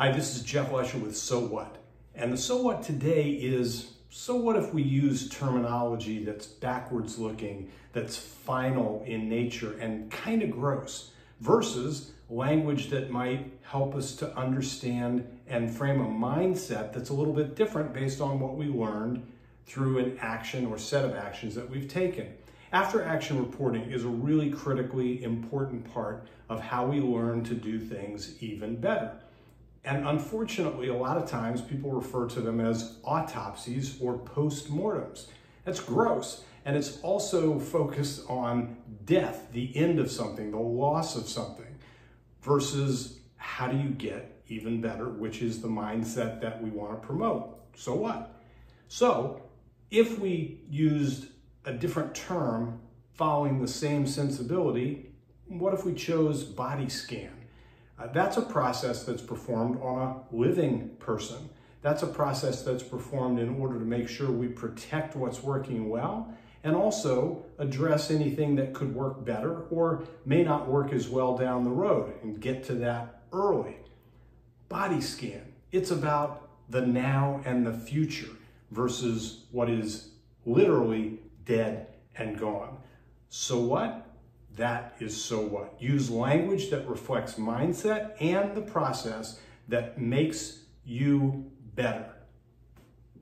Hi, this is Jeff Lesher with So What. And the So What today is so what if we use terminology that's backwards looking, that's final in nature and kind of gross, versus language that might help us to understand and frame a mindset that's a little bit different based on what we learned through an action or set of actions that we've taken. After action reporting is a really critically important part of how we learn to do things even better. And unfortunately, a lot of times people refer to them as autopsies or postmortems. That's gross. And it's also focused on death, the end of something, the loss of something, versus how do you get even better, which is the mindset that we want to promote. So what? So if we used a different term following the same sensibility, what if we chose body scan? Uh, that's a process that's performed on a living person. That's a process that's performed in order to make sure we protect what's working well and also address anything that could work better or may not work as well down the road and get to that early. Body scan, it's about the now and the future versus what is literally dead and gone. So what? That is so what. Use language that reflects mindset and the process that makes you better.